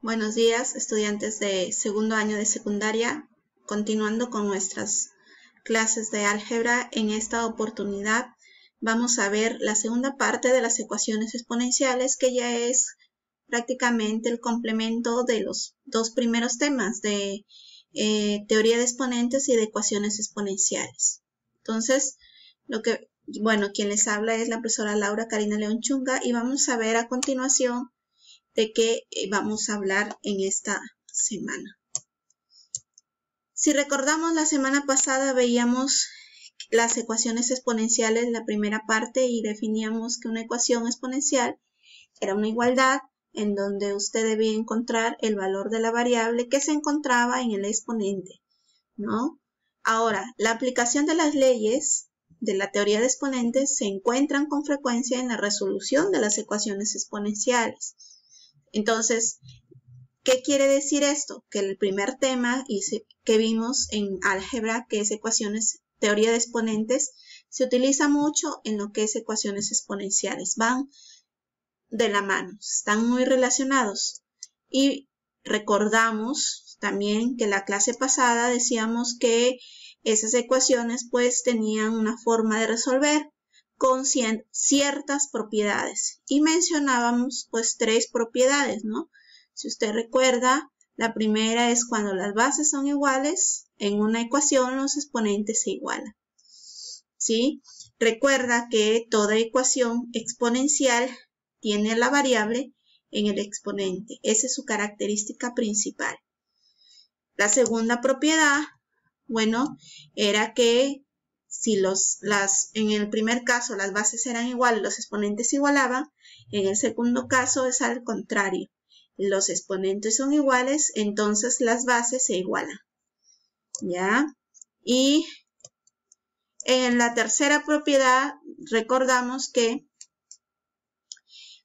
Buenos días estudiantes de segundo año de secundaria, continuando con nuestras clases de álgebra. En esta oportunidad vamos a ver la segunda parte de las ecuaciones exponenciales que ya es prácticamente el complemento de los dos primeros temas de eh, teoría de exponentes y de ecuaciones exponenciales. Entonces, lo que, bueno, quien les habla es la profesora Laura Karina León Chunga y vamos a ver a continuación de qué eh, vamos a hablar en esta semana. Si recordamos la semana pasada veíamos las ecuaciones exponenciales, la primera parte, y definíamos que una ecuación exponencial era una igualdad en donde usted debía encontrar el valor de la variable que se encontraba en el exponente, ¿no? Ahora, la aplicación de las leyes de la teoría de exponentes se encuentran con frecuencia en la resolución de las ecuaciones exponenciales. Entonces, ¿qué quiere decir esto? Que el primer tema que vimos en álgebra, que es ecuaciones, teoría de exponentes, se utiliza mucho en lo que es ecuaciones exponenciales. Van de la mano, están muy relacionados. Y recordamos también que la clase pasada decíamos que esas ecuaciones pues tenían una forma de resolver con ciertas propiedades. Y mencionábamos pues tres propiedades, ¿no? Si usted recuerda, la primera es cuando las bases son iguales, en una ecuación los exponentes se igualan. ¿Sí? Recuerda que toda ecuación exponencial tiene la variable en el exponente. Esa es su característica principal. La segunda propiedad, bueno, era que si los, las, en el primer caso las bases eran iguales, los exponentes igualaban, en el segundo caso es al contrario. Los exponentes son iguales, entonces las bases se igualan. ¿Ya? Y en la tercera propiedad recordamos que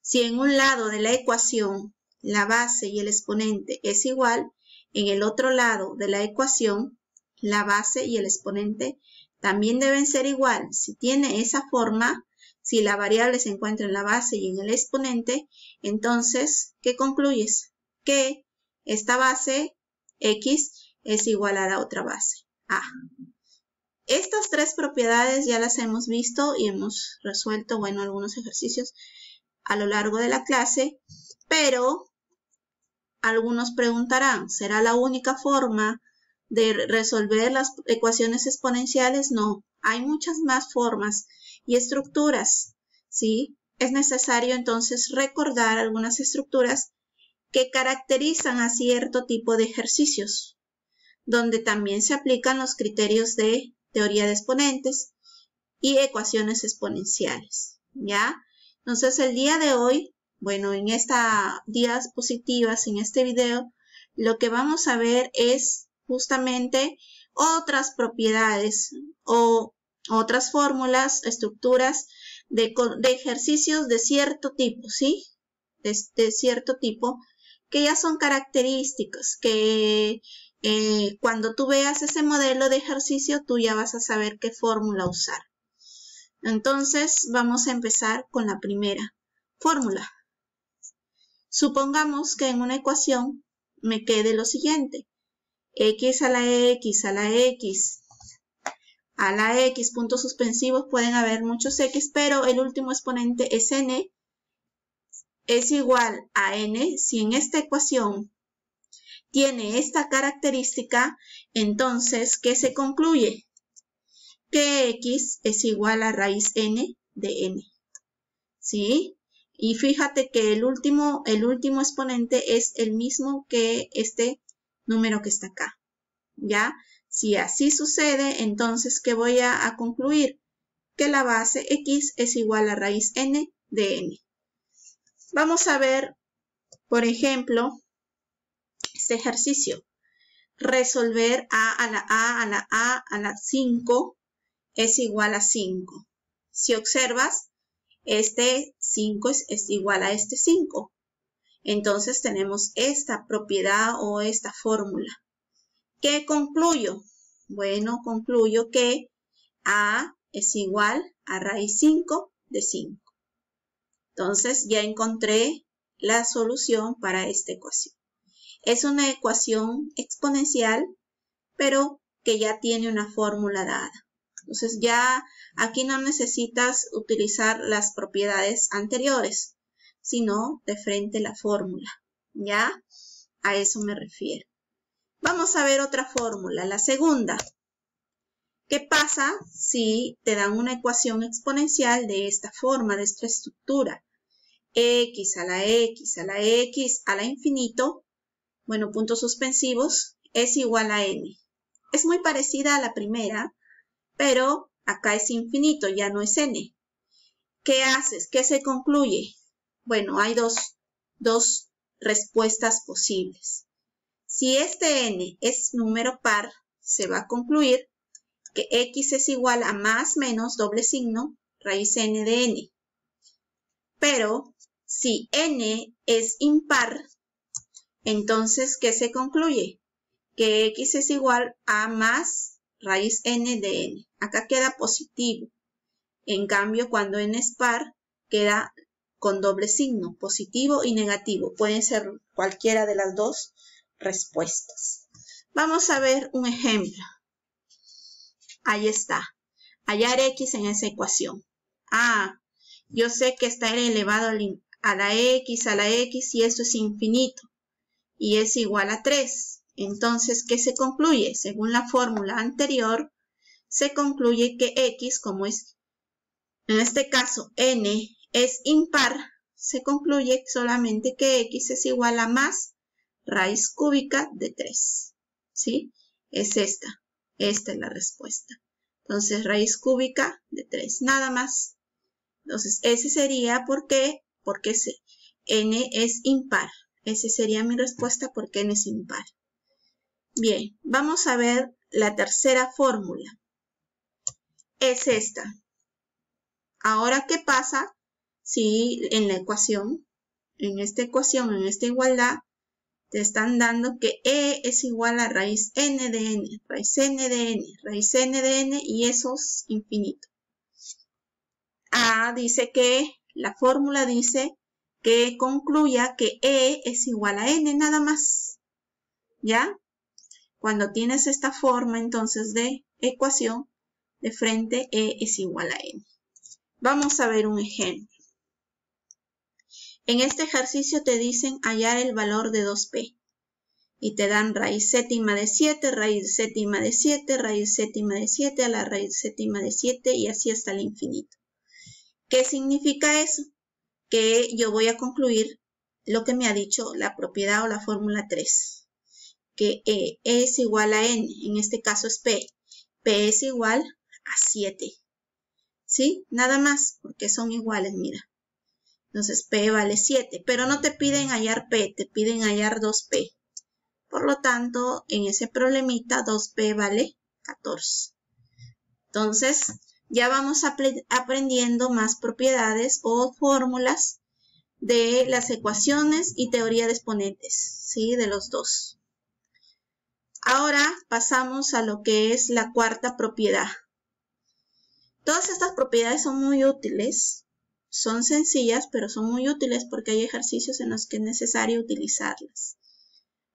si en un lado de la ecuación la base y el exponente es igual, en el otro lado de la ecuación la base y el exponente también deben ser igual. Si tiene esa forma, si la variable se encuentra en la base y en el exponente, entonces, ¿qué concluyes? Que esta base x es igual a la otra base, a. Estas tres propiedades ya las hemos visto y hemos resuelto, bueno, algunos ejercicios a lo largo de la clase, pero algunos preguntarán, ¿será la única forma de resolver las ecuaciones exponenciales, no, hay muchas más formas y estructuras, ¿sí? Es necesario entonces recordar algunas estructuras que caracterizan a cierto tipo de ejercicios, donde también se aplican los criterios de teoría de exponentes y ecuaciones exponenciales, ¿ya? Entonces el día de hoy, bueno, en esta diapositivas, en este video, lo que vamos a ver es justamente otras propiedades o otras fórmulas, estructuras de, ejercicios de cierto tipo, ¿sí? De, cierto tipo, que ya son características, que eh, cuando tú veas ese modelo de ejercicio, tú ya vas a saber qué fórmula usar. Entonces, vamos a empezar con la primera fórmula. Supongamos que en una ecuación me quede lo siguiente x a la x a la x a la x puntos suspensivos pueden haber muchos x, pero el último exponente es n, es igual a n. Si en esta ecuación tiene esta característica, entonces, ¿qué se concluye? Que x es igual a raíz n de n. ¿Sí? Y fíjate que el último, el último exponente es el mismo que este número que está acá. ¿Ya? Si así sucede, entonces, ¿qué voy a, concluir? Que la base x es igual a raíz n de n. Vamos a ver, por ejemplo, este ejercicio. Resolver a a la a a la a a la 5 es igual a 5. Si observas, este 5 es, es igual a este 5. Entonces tenemos esta propiedad o esta fórmula. ¿Qué concluyo? Bueno, concluyo que A es igual a raíz 5 de 5. Entonces ya encontré la solución para esta ecuación. Es una ecuación exponencial, pero que ya tiene una fórmula dada. Entonces ya aquí no necesitas utilizar las propiedades anteriores, sino de frente la fórmula. ¿Ya? A eso me refiero. Vamos a ver otra fórmula, la segunda. ¿Qué pasa si te dan una ecuación exponencial de esta forma, de esta estructura? x a la x a la x a la infinito, bueno, puntos suspensivos, es igual a n. Es muy parecida a la primera, pero acá es infinito, ya no es n. ¿Qué haces? ¿Qué se concluye? Bueno, hay dos, dos respuestas posibles. Si este n es número par, se va a concluir que x es igual a más menos doble signo raíz n de n. Pero si n es impar, entonces, ¿qué se concluye? Que x es igual a más raíz n de n. Acá queda positivo. En cambio, cuando n es par, queda con doble signo, positivo y negativo. Pueden ser cualquiera de las dos respuestas. Vamos a ver un ejemplo. Ahí está. Hallar x en esa ecuación. Ah, yo sé que está elevado a la x, a la x y eso es infinito. Y es igual a 3. Entonces, ¿qué se concluye? Según la fórmula anterior, se concluye que x, como es en este caso n es impar, se concluye solamente que x es igual a más raíz cúbica de 3. ¿Sí? Es esta. Esta es la respuesta. Entonces, raíz cúbica de 3, nada más. Entonces, ese sería por qué, porque n es impar. Esa sería mi respuesta porque n es impar. Bien, vamos a ver la tercera fórmula. Es esta. Ahora, ¿qué pasa si en la ecuación, en esta ecuación, en esta igualdad, te están dando que E es igual a raíz n de n, raíz n de n, raíz n de n y eso es infinito. A dice que, la fórmula dice que concluya que E es igual a n nada más. ¿Ya? Cuando tienes esta forma entonces de ecuación, de frente E es igual a n. Vamos a ver un ejemplo. En este ejercicio te dicen hallar el valor de 2p y te dan raíz séptima de 7, raíz séptima de 7, raíz séptima de 7 a la raíz séptima de 7 y así hasta el infinito. ¿Qué significa eso? Que yo voy a concluir lo que me ha dicho la propiedad o la fórmula 3, que E es igual a N, en este caso es P, P es igual a 7. ¿Sí? Nada más, porque son iguales, mira. Entonces P vale 7, pero no te piden hallar P, te piden hallar 2P. Por lo tanto, en ese problemita 2P vale 14. Entonces, ya vamos aprendiendo más propiedades o fórmulas de las ecuaciones y teoría de exponentes, ¿sí? De los dos. Ahora pasamos a lo que es la cuarta propiedad. Todas estas propiedades son muy útiles son sencillas, pero son muy útiles porque hay ejercicios en los que es necesario utilizarlas.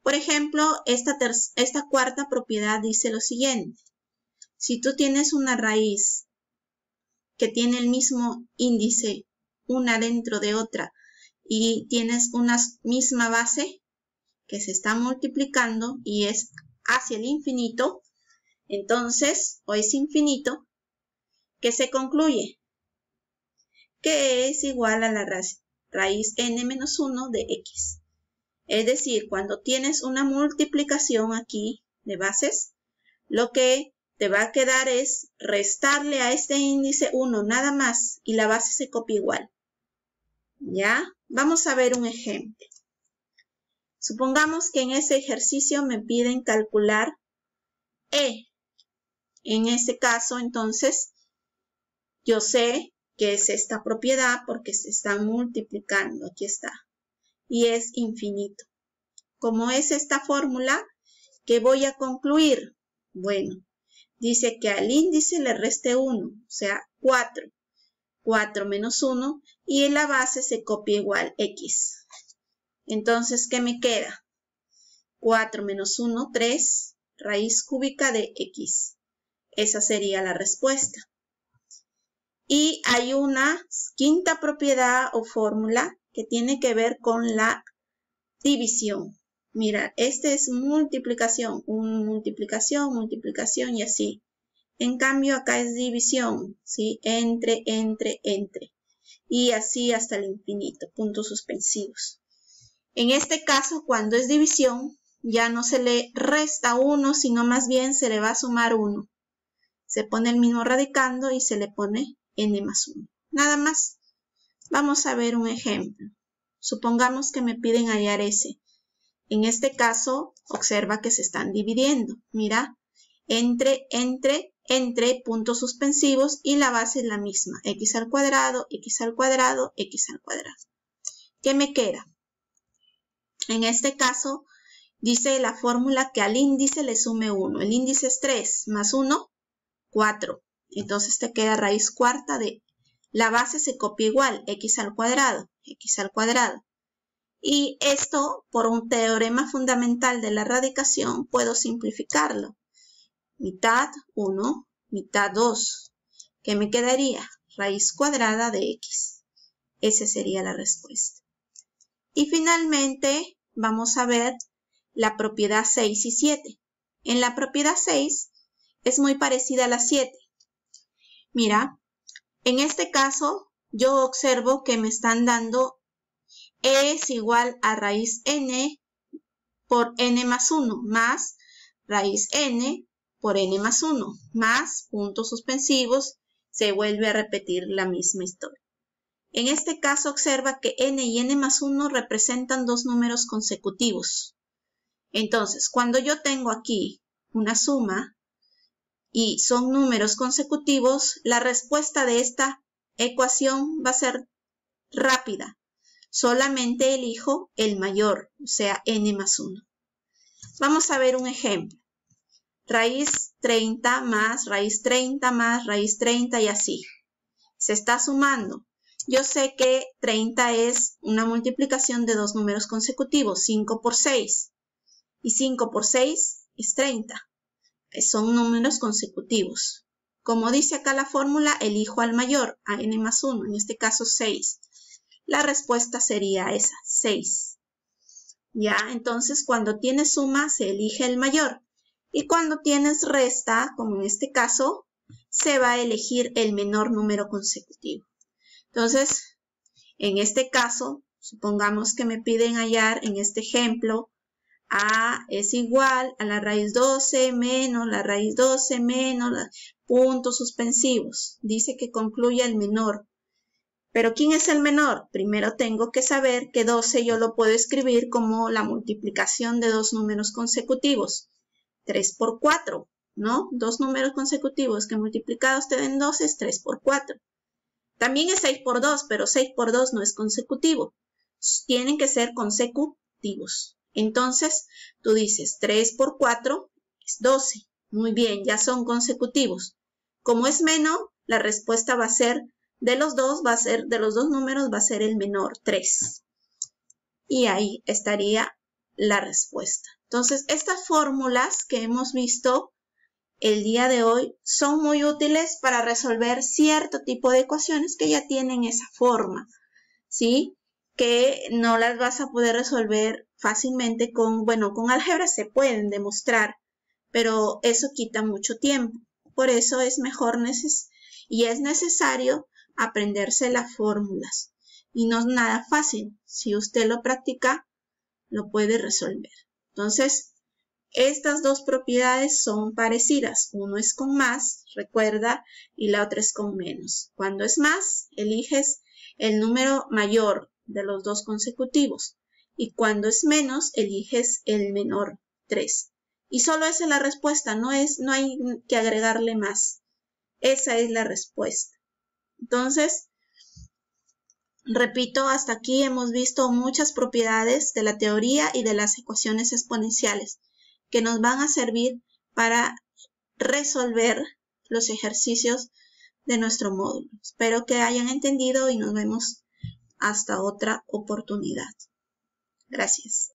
Por ejemplo, esta, cuarta propiedad dice lo siguiente. Si tú tienes una raíz que tiene el mismo índice una dentro de otra y tienes una misma base que se está multiplicando y es hacia el infinito, entonces, o es infinito, ¿qué se concluye? Que es igual a la raíz n menos 1 de x. Es decir, cuando tienes una multiplicación aquí de bases, lo que te va a quedar es restarle a este índice 1 nada más y la base se copia igual. ¿Ya? Vamos a ver un ejemplo. Supongamos que en ese ejercicio me piden calcular E. En este caso, entonces, yo sé que es esta propiedad porque se está multiplicando, aquí está, y es infinito. Como es esta fórmula, ¿qué voy a concluir? Bueno, dice que al índice le reste 1, o sea, 4. 4 menos 1 y en la base se copia igual x. Entonces, ¿qué me queda? 4 menos 1, 3, raíz cúbica de x. Esa sería la respuesta. Y hay una quinta propiedad o fórmula que tiene que ver con la división. Mira, este es multiplicación, un multiplicación, multiplicación y así. En cambio, acá es división, ¿sí? Entre, entre, entre. Y así hasta el infinito, puntos suspensivos. En este caso, cuando es división, ya no se le resta uno, sino más bien se le va a sumar uno. Se pone el mismo radicando y se le pone n más 1. Nada más. Vamos a ver un ejemplo. Supongamos que me piden hallar s. En este caso, observa que se están dividiendo. Mira, entre, entre, entre puntos suspensivos y la base es la misma. x al cuadrado, x al cuadrado, x al cuadrado. ¿Qué me queda? En este caso, dice la fórmula que al índice le sume 1. El índice es 3 más 1, 4. Entonces te queda raíz cuarta de la base se copia igual, x al cuadrado, x al cuadrado. Y esto, por un teorema fundamental de la radicación, puedo simplificarlo. Mitad 1, mitad 2. ¿Qué me quedaría? Raíz cuadrada de x. Esa sería la respuesta. Y finalmente, vamos a ver la propiedad 6 y 7. En la propiedad 6 es muy parecida a la 7. Mira, en este caso yo observo que me están dando e es igual a raíz n por n más 1 más raíz n por n más 1 más puntos suspensivos se vuelve a repetir la misma historia. En este caso observa que n y n más 1 representan dos números consecutivos. Entonces, cuando yo tengo aquí una suma y son números consecutivos, la respuesta de esta ecuación va a ser rápida. Solamente elijo el mayor, o sea, n más 1. Vamos a ver un ejemplo. Raíz 30 más raíz 30 más raíz 30 y así. Se está sumando. Yo sé que 30 es una multiplicación de dos números consecutivos, 5 por 6. Y 5 por 6 es 30 son números consecutivos. Como dice acá la fórmula, elijo al mayor, a n más 1, en este caso 6. La respuesta sería esa, 6. Ya, entonces cuando tienes suma se elige el mayor. Y cuando tienes resta, como en este caso, se va a elegir el menor número consecutivo. Entonces, en este caso, supongamos que me piden hallar en este ejemplo a es igual a la raíz 12 menos la raíz 12 menos puntos suspensivos. Dice que concluye el menor. Pero ¿quién es el menor? Primero tengo que saber que 12 yo lo puedo escribir como la multiplicación de dos números consecutivos. 3 por 4, ¿no? Dos números consecutivos que multiplicados te den 12 es 3 por 4. También es 6 por 2, pero 6 por 2 no es consecutivo. Tienen que ser consecutivos. Entonces, tú dices 3 por 4 es 12. Muy bien, ya son consecutivos. Como es menos, la respuesta va a ser de los dos, va a ser de los dos números va a ser el menor, 3. Y ahí estaría la respuesta. Entonces, estas fórmulas que hemos visto el día de hoy son muy útiles para resolver cierto tipo de ecuaciones que ya tienen esa forma, ¿sí? Que no las vas a poder resolver fácilmente con, bueno, con álgebra se pueden demostrar, pero eso quita mucho tiempo. Por eso es mejor neces y es necesario aprenderse las fórmulas. Y no es nada fácil. Si usted lo practica, lo puede resolver. Entonces, estas dos propiedades son parecidas. Uno es con más, recuerda, y la otra es con menos. Cuando es más, eliges el número mayor de los dos consecutivos y cuando es menos, eliges el menor 3. Y solo esa es la respuesta, no, es, no hay que agregarle más. Esa es la respuesta. Entonces, repito, hasta aquí hemos visto muchas propiedades de la teoría y de las ecuaciones exponenciales que nos van a servir para resolver los ejercicios de nuestro módulo. Espero que hayan entendido y nos vemos hasta otra oportunidad. Gracias.